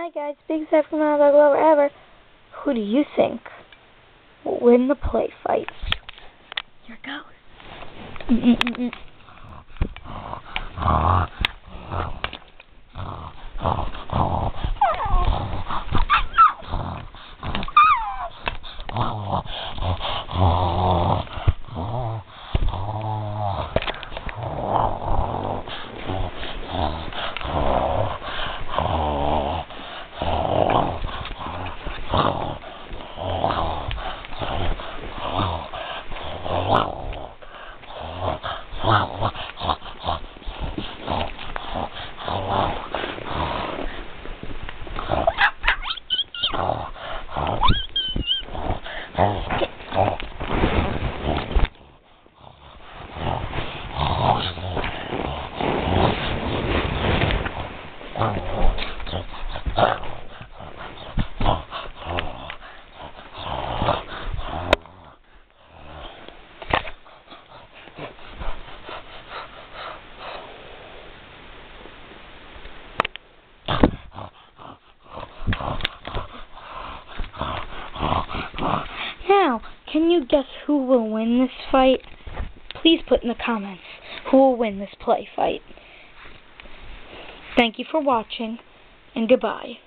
Hi guys, Big Step from Dog Lover Ever. Who do you think will win the play fight? Here goes. Mm can you guess who will win this fight? Please put in the comments who will win this play fight. Thank you for watching, and goodbye.